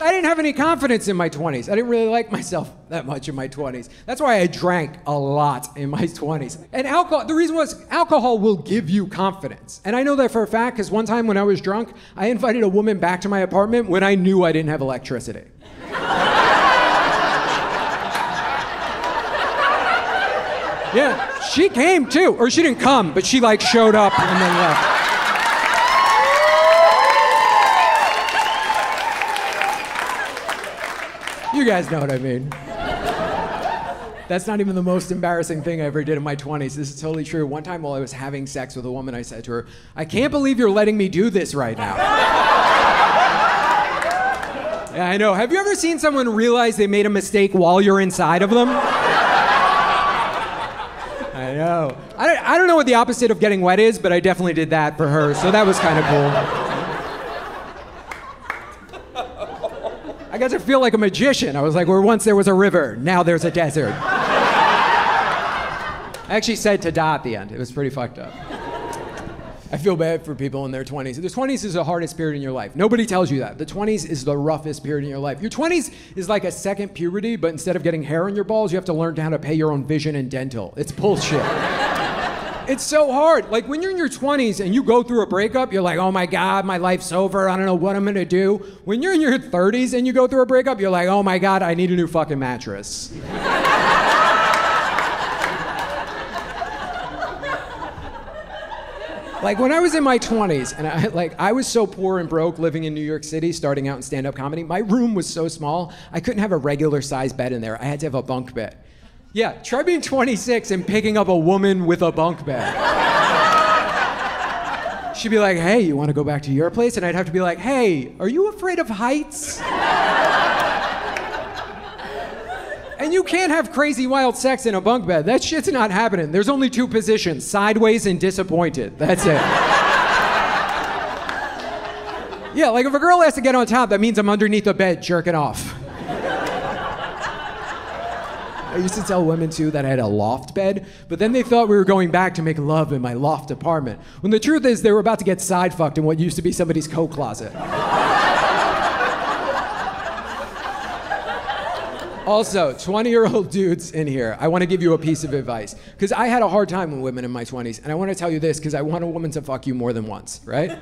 I didn't have any confidence in my 20s. I didn't really like myself that much in my 20s. That's why I drank a lot in my 20s. And alcohol, the reason was alcohol will give you confidence. And I know that for a fact because one time when I was drunk, I invited a woman back to my apartment when I knew I didn't have electricity. yeah, she came too. Or she didn't come, but she like showed up and then left. You guys know what I mean. That's not even the most embarrassing thing I ever did in my 20s. This is totally true. One time while I was having sex with a woman, I said to her, I can't believe you're letting me do this right now. yeah, I know. Have you ever seen someone realize they made a mistake while you're inside of them? I know. I don't, I don't know what the opposite of getting wet is, but I definitely did that for her, so that was kind of cool. I got to feel like a magician. I was like, where once there was a river, now there's a desert. I actually said to Da at the end. It was pretty fucked up. I feel bad for people in their 20s. The 20s is the hardest period in your life. Nobody tells you that. The 20s is the roughest period in your life. Your 20s is like a second puberty, but instead of getting hair on your balls, you have to learn how to pay your own vision and dental. It's bullshit. It's so hard. Like when you're in your 20s and you go through a breakup, you're like, oh my God, my life's over. I don't know what I'm gonna do. When you're in your 30s and you go through a breakup, you're like, oh my God, I need a new fucking mattress. like when I was in my 20s and I like I was so poor and broke living in New York City starting out in stand-up comedy, my room was so small, I couldn't have a regular size bed in there. I had to have a bunk bed. Yeah, try being 26 and picking up a woman with a bunk bed. She'd be like, "Hey, you want to go back to your place?" And I'd have to be like, "Hey, are you afraid of heights?" And you can't have crazy wild sex in a bunk bed. That shit's not happening. There's only two positions sideways and disappointed. That's it. yeah, like if a girl has to get on top, that means I'm underneath the bed jerking off. I used to tell women too that I had a loft bed, but then they thought we were going back to make love in my loft apartment. When the truth is, they were about to get side fucked in what used to be somebody's coat closet. Also, 20 year old dudes in here, I want to give you a piece of advice. Because I had a hard time with women in my 20s, and I want to tell you this because I want a woman to fuck you more than once, right?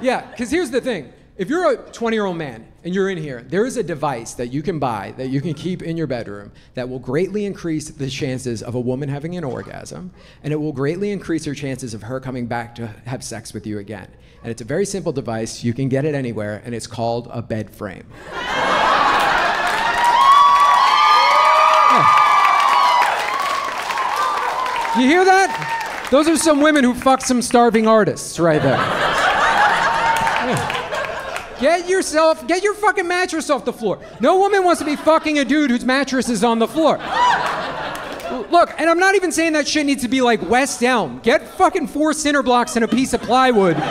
yeah, because here's the thing. If you're a 20 year old man and you're in here, there is a device that you can buy that you can keep in your bedroom that will greatly increase the chances of a woman having an orgasm, and it will greatly increase her chances of her coming back to have sex with you again. And it's a very simple device. You can get it anywhere, and it's called a bed frame. You hear that? Those are some women who fucked some starving artists right there. Yeah. Get yourself, get your fucking mattress off the floor. No woman wants to be fucking a dude whose mattress is on the floor. Look, and I'm not even saying that shit needs to be like West Elm. Get fucking four cinder blocks and a piece of plywood.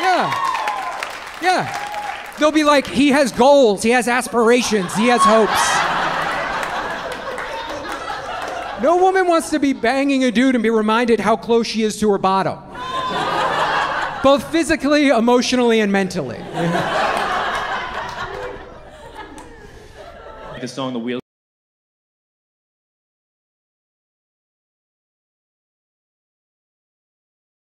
Yeah. Yeah. They'll be like, he has goals, he has aspirations, he has hopes. No woman wants to be banging a dude and be reminded how close she is to her bottom. Both physically, emotionally, and mentally. the song The